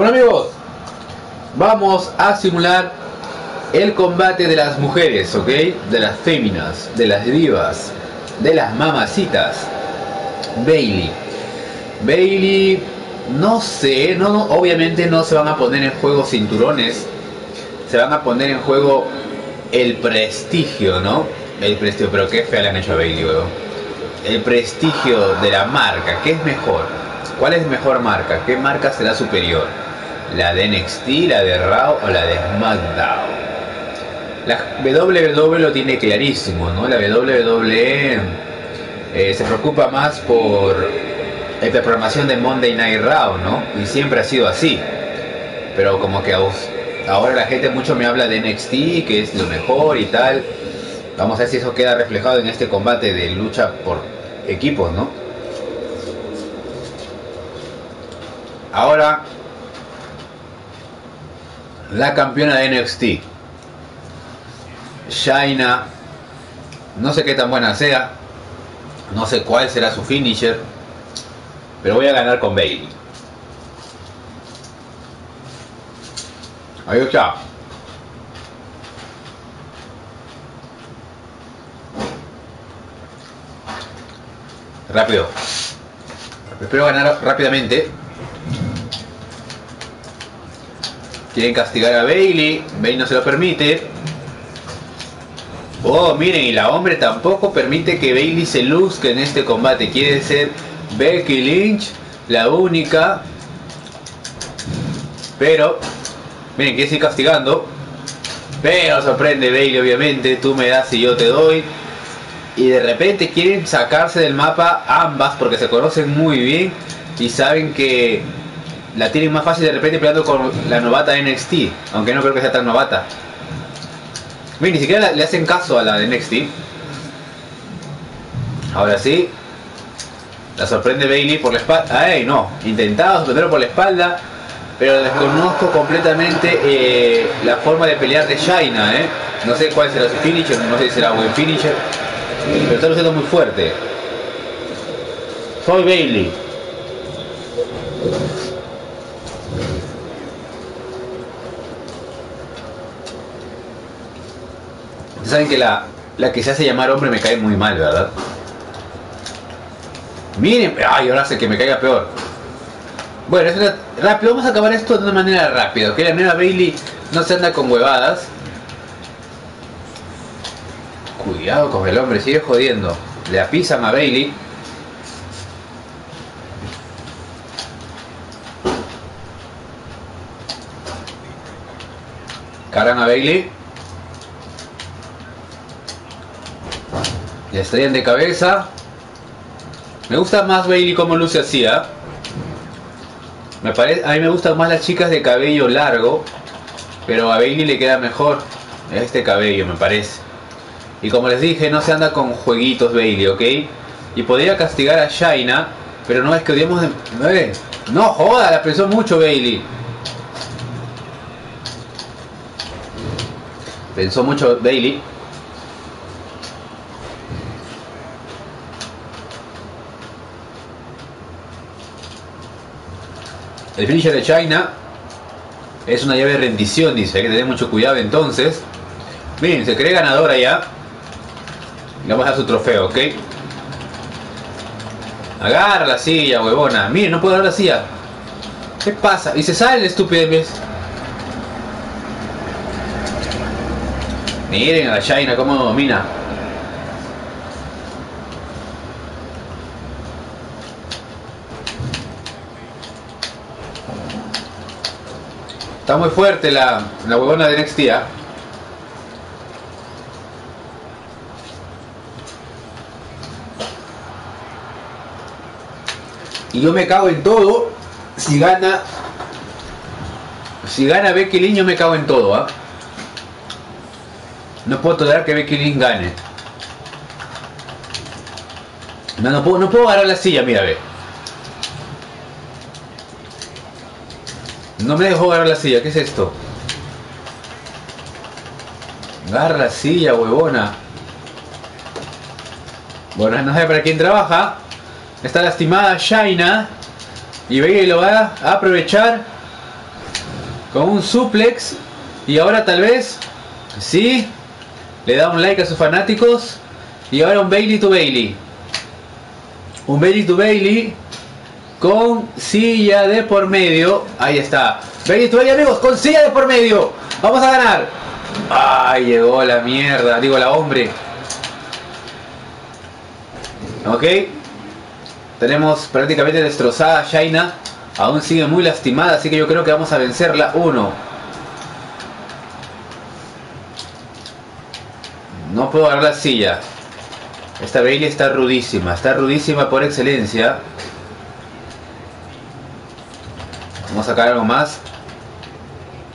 Bueno amigos, vamos a simular el combate de las mujeres, ¿ok? De las féminas, de las divas, de las mamacitas. Bailey. Bailey, no sé, no, obviamente no se van a poner en juego cinturones, se van a poner en juego el prestigio, ¿no? El prestigio, pero qué fea le han hecho a Bailey, weón. El prestigio de la marca, ¿qué es mejor? ¿Cuál es mejor marca? ¿Qué marca será superior? ¿La de NXT, la de Raw o la de SmackDown? La WWE lo tiene clarísimo, ¿no? La WWE eh, se preocupa más por la programación de Monday Night Raw, ¿no? Y siempre ha sido así. Pero como que ahora la gente mucho me habla de NXT, que es lo mejor y tal. Vamos a ver si eso queda reflejado en este combate de lucha por equipos, ¿no? Ahora, la campeona de NXT, Shaina, no sé qué tan buena sea, no sé cuál será su finisher, pero voy a ganar con Bailey. Ahí está. Rápido. Espero ganar rápidamente. Quieren castigar a Bailey. Bailey no se lo permite. Oh, miren, y la hombre tampoco permite que Bailey se luzca en este combate. Quiere ser Becky Lynch, la única. Pero, miren, quiere seguir castigando. Pero sorprende Bailey, obviamente. Tú me das y yo te doy. Y de repente quieren sacarse del mapa ambas porque se conocen muy bien y saben que la tienen más fácil de repente peleando con la novata NXT, aunque no creo que sea tan novata. Miren, ni siquiera le hacen caso a la de NXT. Ahora sí. La sorprende Bailey por la espalda. ¡Ay, no! Intentaba sorprenderlo por la espalda. Pero desconozco completamente eh, la forma de pelear de Shaina, ¿eh? No sé cuál será su finisher, no sé si será buen finisher. Pero está luciendo muy fuerte. Soy Bailey. Saben que la, la que se hace llamar hombre me cae muy mal, ¿verdad? Miren, ay, ahora sé que me caiga peor. Bueno, rápido, vamos a acabar esto de una manera rápida, ¿ok? La nueva Bailey no se anda con huevadas. Cuidado con el hombre, sigue jodiendo. Le apisan a Bailey. Cargan a Bailey. Le de cabeza. Me gusta más Bailey como luce así, ¿ah? Me parece, a mí me gustan más las chicas de cabello largo, pero a Bailey le queda mejor este cabello, me parece. Y como les dije, no se anda con jueguitos Bailey, ¿ok? Y podría castigar a Shaina, pero no es que odiemos de... No, joda, la pensó mucho Bailey. Pensó mucho Bailey. El finisher de China es una llave de rendición, dice. Hay que tener mucho cuidado entonces. Miren, se cree ganadora ya. Le vamos a dar su trofeo, ¿ok? Agarra la silla, huevona. Miren, no puedo agarrar la silla. ¿Qué pasa? Y se sale estúpido ¿ves? Miren a la China cómo domina. Está muy fuerte la, la huevona de NXT. ¿ah? Y yo me cago en todo. Si gana. Si gana Becky Lynch, yo me cago en todo. ¿ah? No puedo tolerar que Becky Lynch gane. No, no puedo, no puedo agarrar la silla, mira, ve. No me dejó agarrar la silla, ¿qué es esto? Agarra la silla, huevona. Bueno, no sé para quién trabaja. Está lastimada Shaina. Y ve lo va a aprovechar con un suplex. Y ahora tal vez, sí, le da un like a sus fanáticos. Y ahora un Bailey to Bailey. Un Bailey to Bailey con silla de por medio. Ahí está. Bailey to Bailey amigos, con silla de por medio. Vamos a ganar. Ay, llegó la mierda. Digo la hombre. Ok. Tenemos prácticamente destrozada Shaina. Aún sigue muy lastimada, así que yo creo que vamos a vencerla. Uno. No puedo agarrar la silla. Esta Bailey está rudísima. Está rudísima por excelencia. Vamos a sacar algo más.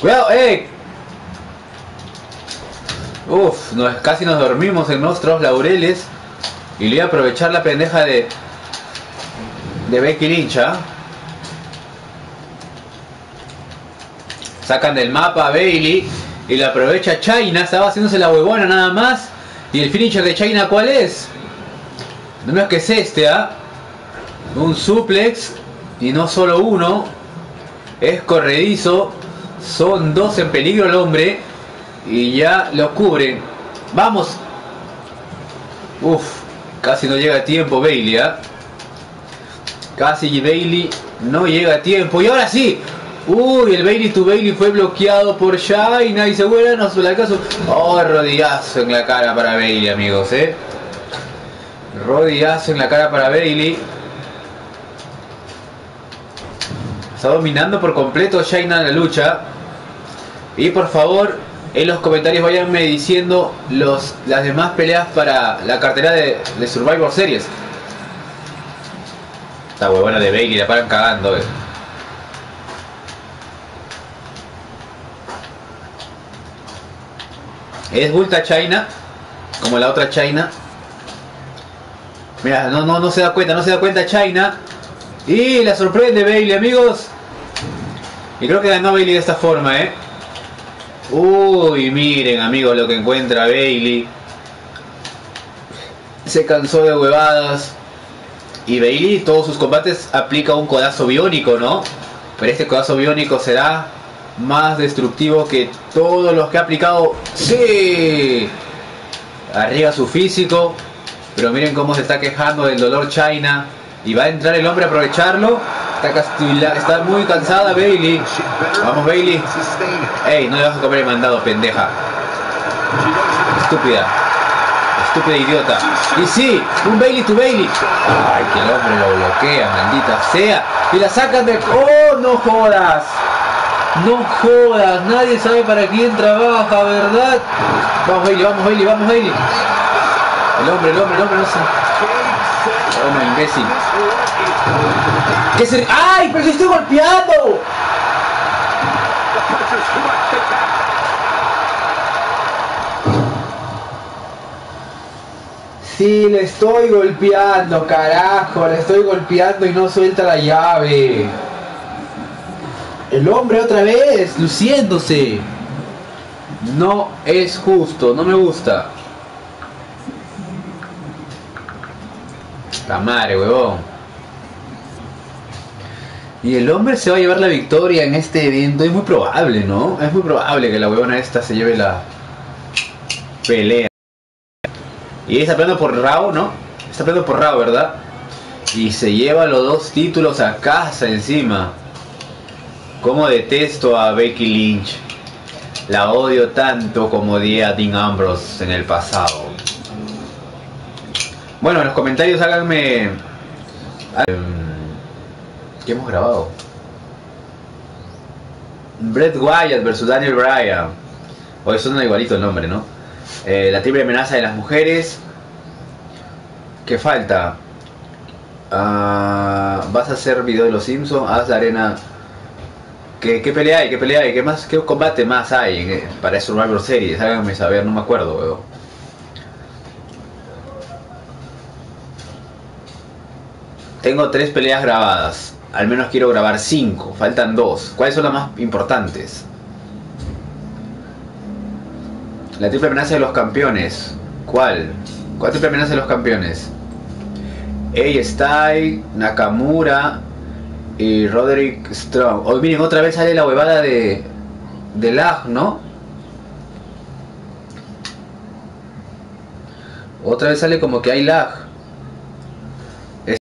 ¡Cuidado! ¡Eh! Uf, casi nos dormimos en nuestros laureles. Y le voy a aprovechar la pendeja de. de Becky Lynch, ¿ah? Sacan del mapa a Bailey. Y la aprovecha China. Estaba haciéndose la huevona nada más. Y el finisher de China, ¿cuál es? No es que es este, ¿ah? Un suplex. Y no solo uno. Es corredizo. Son dos en peligro el hombre. Y ya lo cubren. Vamos. Uf. Casi no llega a tiempo Bailey, ¿ah? Casi Bailey no llega a tiempo. Y ahora sí. Uy, el Bailey to Bailey fue bloqueado por Shaina y se vuela, no se caso. Oh, rodillazo en la cara para Bailey, amigos, eh. Rodillazo en la cara para Bailey. Está dominando por completo Shaina la lucha. Y por favor, en los comentarios vayanme diciendo los, las demás peleas para la cartera de, Survivor Series. Esta huevona de Bailey la paran cagando. Eh. Es Vulta China, como la otra China. Mira, no, no, no se da cuenta, no se da cuenta China. Y la sorprende Bailey, amigos. Y creo que ganó Bailey de esta forma, ¿eh? Uy, miren, amigos, lo que encuentra Bailey. Se cansó de huevadas. Y Bailey, todos sus combates aplica un codazo biónico, ¿no? Pero este codazo biónico será más destructivo que todos los que ha aplicado. ¡Sí! Arriba su físico. Pero miren cómo se está quejando del dolor China. Y va a entrar el hombre a aprovecharlo. Está, está muy cansada Bailey. Vamos Bailey. Ey, no le vas a comer el mandado, pendeja. Estúpida. Estúpida idiota. Y sí, un Bailey to Bailey. Ay, que el hombre lo bloquea, maldita sea. Y la sacan de... ¡Oh, no jodas! No jodas, nadie sabe para quién trabaja, ¿verdad? Vamos Bailey, vamos Bailey, vamos Bailey. El hombre, el hombre, el hombre no sé. Oh, imbécil. ¿Qué se... ¡Ay! ¡Pero si estoy golpeando! Sí, le estoy golpeando, carajo, le estoy golpeando y no suelta la llave. El hombre otra vez, luciéndose. No es justo, no me gusta. La madre, huevón. Y el hombre se va a llevar la victoria en este evento. Es muy probable, ¿no? Es muy probable que la huevona esta se lleve la pelea. Y está peleando por Rao, ¿no? Está peleando por Rao, ¿verdad? Y se lleva los dos títulos a casa encima. Como detesto a Becky Lynch. La odio tanto como di a Dean Ambrose en el pasado. Bueno, en los comentarios háganme... ¿Qué hemos grabado? Brett Wyatt versus Daniel Bryan. Hoy suena igualito el nombre, ¿no? Eh, la triple amenaza de las mujeres. ¿Qué falta? Ah, ¿Vas a hacer video de los Simpsons? Haz la arena. ¿Qué, pelea hay? ¿Qué pelea hay? ¿Qué más? ¿Qué combate más hay eh, para Survivor Series? Háganme saber, no me acuerdo. Tengo tres peleas grabadas. Al menos quiero grabar 5, faltan 2. ¿Cuáles son las más importantes? La triple amenaza de los campeones. ¿Cuál? ¿Cuál triple amenaza de los campeones? Ey Style, Nakamura y Roderick Strong. Hoy miren, otra vez sale la huevada de, de lag, ¿no? Otra vez sale como que hay lag.